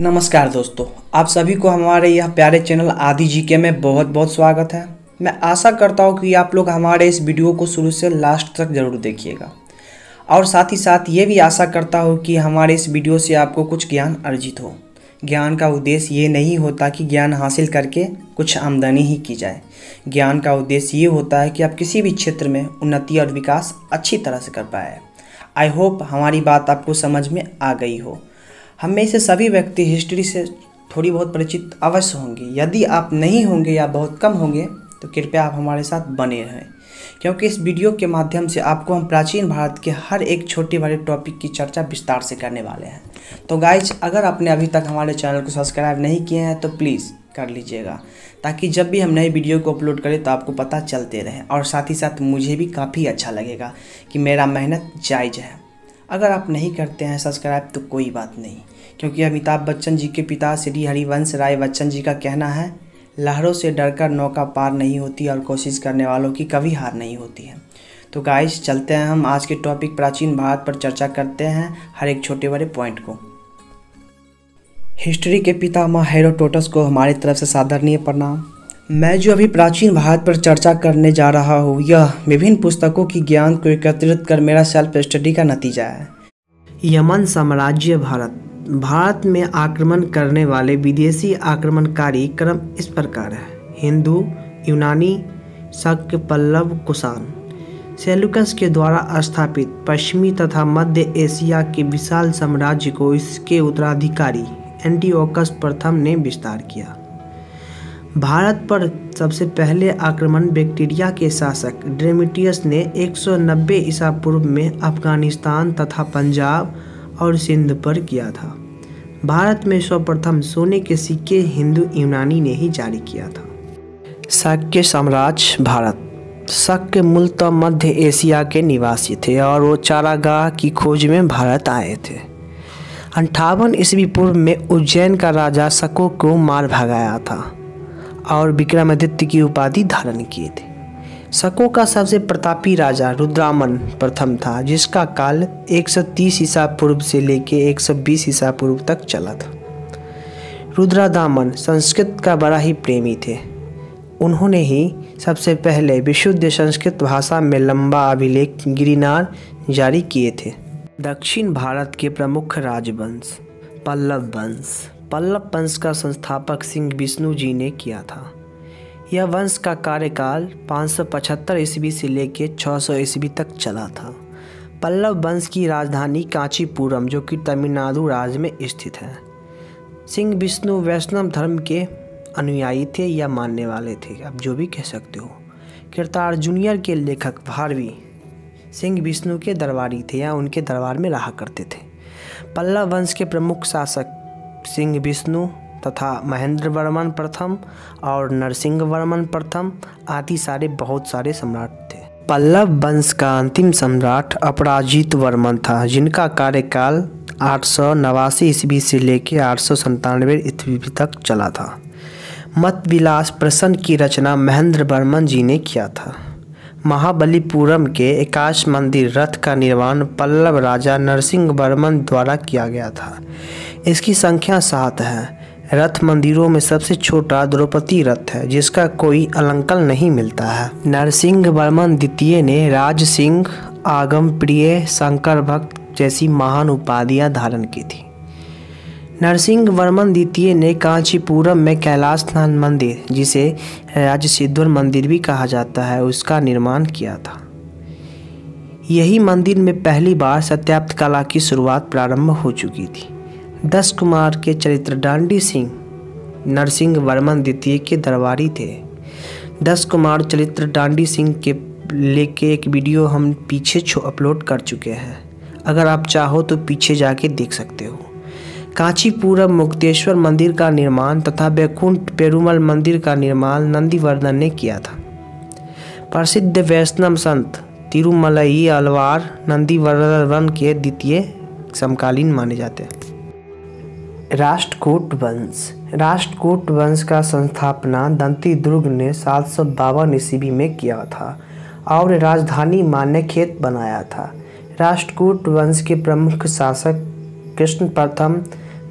नमस्कार दोस्तों, आप सभी को हमारे यह प्यारे चैनल आदि जी के में बहुत बहुत स्वागत है। मैं आशा करता हूँ कि आप लोग हमारे इस वीडियो को शुरू से लास्ट तक ज़रूर देखिएगा। और साथ ही साथ ये भी आशा करता हूँ कि हमारे इस वीडियो से आपको कुछ ज्ञान अर्जित हो। ज्ञान का उद्देश्य ये नहीं होता कि ज्ञान हासिल करके कुछ आमदनी ही की जाए। ज्ञान का उद्देश्य ये होता है कि आप किसी भी क्षेत्र में उन्नति और विकास अच्छी तरह से कर पाए। आई होप हमारी बात आपको समझ में आ गई हो। हम में से सभी व्यक्ति हिस्ट्री से थोड़ी बहुत परिचित अवश्य होंगे। यदि आप नहीं होंगे या बहुत कम होंगे तो कृपया आप हमारे साथ बने रहें। क्योंकि इस वीडियो के माध्यम से आपको हम प्राचीन भारत के हर एक छोटे बड़े टॉपिक की चर्चा विस्तार से करने वाले हैं। तो गाइज़ अगर आपने अभी तक हमारे चैनल को सब्सक्राइब नहीं किए हैं तो प्लीज़ कर लीजिएगा। ताकि जब भी हम नए वीडियो को अपलोड करें तो आपको पता चलते रहे। और साथ ही साथ मुझे भी काफ़ी अच्छा लगेगा कि मेरा मेहनत जायज़ है। अगर आप नहीं करते हैं सब्सक्राइब तो कोई बात नहीं। क्योंकि अमिताभ बच्चन जी के पिता श्री हरिवंश राय बच्चन जी का कहना है, लहरों से डरकर नौका पार नहीं होती और कोशिश करने वालों की कभी हार नहीं होती है। तो गाइस चलते हैं हम आज के टॉपिक प्राचीन भारत पर चर्चा करते हैं हर एक छोटे बड़े पॉइंट को। हिस्ट्री के पिता माँ हेरोटोटस को हमारी तरफ़ से सादरणीय प्रणाम। मैं जो अभी प्राचीन भारत पर चर्चा करने जा रहा हूँ, यह विभिन्न पुस्तकों की ज्ञान को एकत्रित कर मेरा सेल्फ स्टडी का नतीजा है। यमन साम्राज्य भारत। भारत में आक्रमण करने वाले विदेशी आक्रमणकारी क्रम इस प्रकार है। हिंदू, यूनानी, शक, पल्लव, कुषाण। सेलुकस के द्वारा स्थापित पश्चिमी तथा मध्य एशिया के विशाल साम्राज्य को इसके उत्तराधिकारी एंटीओकस प्रथम ने विस्तार किया। भारत पर सबसे पहले आक्रमण बैक्टीरिया के शासक ड्रेमिटियस ने 190 ईसा पूर्व में अफ़गानिस्तान तथा पंजाब और सिंध पर किया था। भारत में सर्वप्रथम सोने के सिक्के हिंदू यूनानी ने ही जारी किया था। शाक्य साम्राज्य भारत। शक्य मूलतः मध्य एशिया के निवासी थे और वो चारागाह की खोज में भारत आए थे। अंठावन ईस्वी पूर्व में उज्जैन का राजा शको को मार भगाया था। और विक्रमादित्य की उपाधि धारण किए थे। शकों का सबसे प्रतापी राजा रुद्रामन प्रथम था, जिसका काल 130 ईसा पूर्व से लेके 120 ईसा पूर्व तक चला था। रुद्रादामन संस्कृत का बड़ा ही प्रेमी थे। उन्होंने ही सबसे पहले विशुद्ध संस्कृत भाषा में लंबा अभिलेख गिरिनार जारी किए थे। दक्षिण भारत के प्रमुख राजवंश, पल्लव वंश। पल्लव वंश का संस्थापक सिंह विष्णु जी ने किया था। यह वंश का कार्यकाल 575 ईस्वी से लेकर 600 ईस्वी तक चला था। पल्लव वंश की राजधानी कांचीपुरम, जो कि तमिलनाडु राज्य में स्थित है। सिंह विष्णु वैष्णव धर्म के अनुयायी थे या मानने वाले थे, आप जो भी कह सकते हो। किरतार जूनियर के लेखक भारवी सिंह विष्णु के दरबारी थे या उनके दरबार में रहा करते थे। पल्लव वंश के प्रमुख शासक सिंह विष्णु तथा महेंद्र वर्मन प्रथम और नरसिंह वर्मन प्रथम आदि सारे बहुत सारे सम्राट थे। पल्लव वंश का अंतिम सम्राट अपराजित वर्मन था, जिनका कार्यकाल आठ सौ नवासी ईस्वी से लेकर आठ सौ संतानवे ईस्वी तक चला था। मत विलास प्रसन्न की रचना महेंद्र वर्मन जी ने किया था। महाबलीपुरम के एकाश मंदिर रथ का निर्माण पल्लव राजा नरसिंह वर्मन द्वारा किया गया था। इसकी संख्या सात है। रथ मंदिरों में सबसे छोटा द्रौपदी रथ है, जिसका कोई अलंकल नहीं मिलता है। नरसिंह वर्मन द्वितीय ने राज सिंह आगम प्रिय शंकर भक्त जैसी महान उपाधियाँ धारण की थी। नरसिंह वर्मन द्वितीय ने कांचीपुरम में कैलाश नाथ मंदिर, जिसे राज सिद्धर मंदिर भी कहा जाता है, उसका निर्माण किया था। यही मंदिर में पहली बार सत्याप्त कला की शुरुआत प्रारंभ हो चुकी थी। दस कुमार के चरित्र डांडी सिंह, नरसिंह वर्मन द्वितीय के दरबारी थे। दस कुमार चरित्र डांडी सिंह के लेके एक वीडियो हम पीछे छो अपलोड कर चुके हैं। अगर आप चाहो तो पीछे जाके देख सकते हो। कांचीपुरम मुक्तेश्वर मंदिर का निर्माण तथा बैकुंठ पेरुमल मंदिर का निर्माण नंदीवर्धन ने किया था। प्रसिद्ध वैष्णव संत तिरुमलई अलवार नंदीवर्धन के द्वितीय समकालीन माने जाते हैं। राष्ट्रकूट वंश। राष्ट्रकूट वंश का संस्थापना दंती दुर्ग ने सात सौ बावन ईस्वी में किया था और राजधानी मान्यखेत बनाया था। राष्ट्रकूट वंश के प्रमुख शासक कृष्ण प्रथम,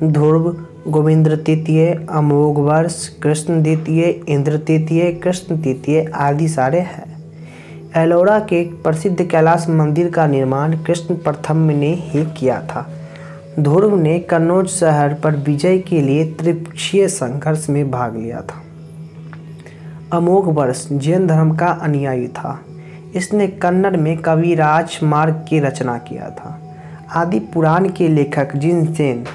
ध्रुव गोविंद्र तृतीय, अमोघ वर्ष, कृष्ण द्वितीय, इंद्र तृतीय, कृष्ण तृतीय आदि सारे हैं। एलोरा के प्रसिद्ध कैलाश मंदिर का निर्माण कृष्ण प्रथम ने ही किया था। ध्रुव ने कन्नौज शहर पर विजय के लिए त्रिपक्षीय संघर्ष में भाग लिया था। अमोघ वर्ष जैन धर्म का अनुयायी था। इसने कन्नड़ में कविराज मार्ग की रचना किया था। आदि पुराण के लेखक जिनसेन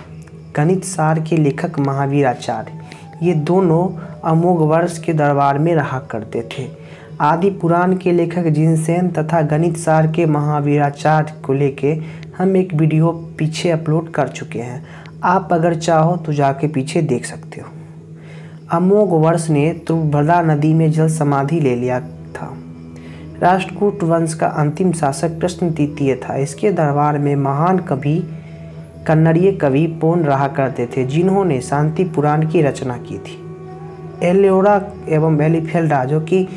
गणित सार के लेखक महावीराचार्य, ये दोनों अमोघ वर्ष के दरबार में रहा करते थे। आदि पुराण के लेखक जिनसेन तथा गणित सार के महावीराचार्य को लेके हम एक वीडियो पीछे अपलोड कर चुके हैं। आप अगर चाहो तो जाके पीछे देख सकते हो। अमोघ वर्ष ने तुभदा नदी में जल समाधि ले लिया था। राष्ट्रकूट वंश का अंतिम शासक कृष्ण तृतीय था। इसके दरबार में महान कवि, कन्नड़ीय कवि पोन रहा करते थे, जिन्होंने शांति पुराण की रचना की थी। एल्योरा एवं एलिफेल्डा, जो कि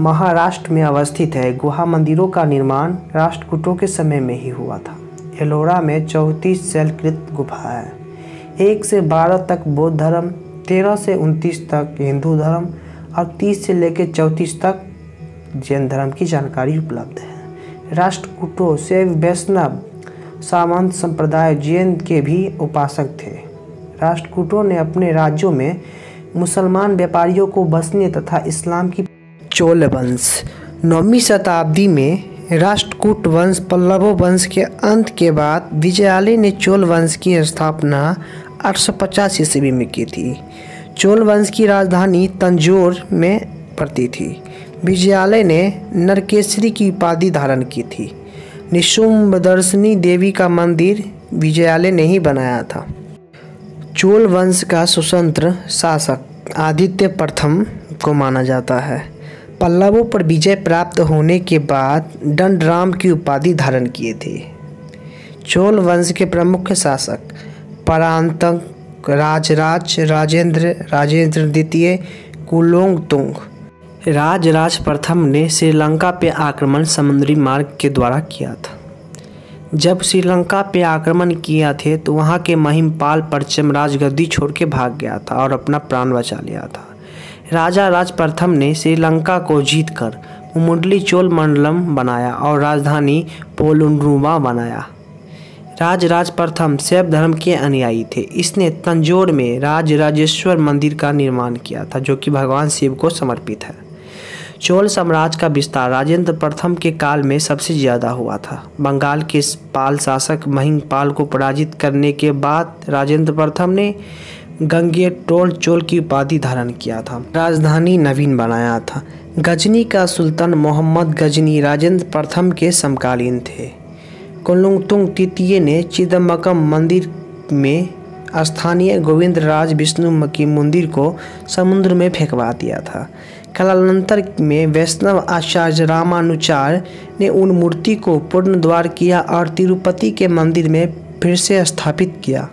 महाराष्ट्र में अवस्थित है। गुहा मंदिरों का निर्माण राष्ट्रकूटों के समय में ही हुआ था। एलोरा में चौंतीस शैलकृत गुफा है। एक से बारह तक बौद्ध धर्म, तेरह से उनतीस तक हिंदू धर्म और तीस से लेकर चौंतीस तक जैन धर्म की जानकारी उपलब्ध है। राष्ट्रकूटों से वैष्णव सामंत संप्रदाय जैन के भी उपासक थे। राष्ट्रकूटों ने अपने राज्यों में मुसलमान व्यापारियों को बसने तथा इस्लाम की चोल वंश नौवीं शताब्दी में राष्ट्रकूट वंश पल्लवों वंश के अंत के बाद विजयालय ने चोल वंश की स्थापना 850 ईस्वी में की थी। चोल वंश की राजधानी तंजोर में पड़ती थी। विजयालय ने नरकेसरी की उपाधि धारण की थी। निशुम्भ दर्शनी देवी का मंदिर विजयालय ने ही बनाया था। चोल वंश का स्वतंत्र शासक आदित्य प्रथम को माना जाता है। पल्लवों पर विजय प्राप्त होने के बाद दंडराम की उपाधि धारण किए थे। चोल वंश के प्रमुख शासक परांतक राजराज राजेंद्र राजेंद्र द्वितीय कुलोंग तुंग राजराज प्रथम ने श्रीलंका पे आक्रमण समुद्री मार्ग के द्वारा किया था। जब श्रीलंका पे आक्रमण किया थे तो वहाँ के महिमपाल परचम राजगद्दी छोड़ के भाग गया था और अपना प्राण बचा लिया था। राजा राज प्रथम ने श्रीलंका को जीतकर मुंडली चोल मंडलम बनाया और राजधानी पोलुंड्रुमा बनाया। राज राज प्रथम शैव धर्म के अनुयायी थे। इसने तंजोर में राज राजेश्वर मंदिर का निर्माण किया था, जो कि भगवान शिव को समर्पित है। चोल साम्राज्य का विस्तार राजेंद्र प्रथम के काल में सबसे ज़्यादा हुआ था। बंगाल के पाल शासक महिंगपाल को पराजित करने के बाद राजेंद्र प्रथम ने गंगे टोल चोल की उपाधि धारण किया था। राजधानी नवीन बनाया था। गजनी का सुल्तान मोहम्मद गजनी राजेंद्र प्रथम के समकालीन थे। कुलुंगतुंग तृतीय ने चिदम्बकम मंदिर में स्थानीय गोविंद राज विष्णु की मंदिर को समुद्र में फेंकवा दिया था। कालांतर में वैष्णव आचार्य रामानुचार्य ने उन मूर्ति को पूर्ण द्वार किया और तिरुपति के मंदिर में फिर से स्थापित किया।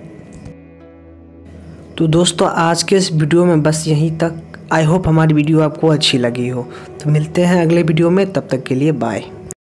तो दोस्तों, आज के इस वीडियो में बस यहीं तक। आई होप हमारी वीडियो आपको अच्छी लगी हो। तो मिलते हैं अगले वीडियो में। तब तक के लिए बाय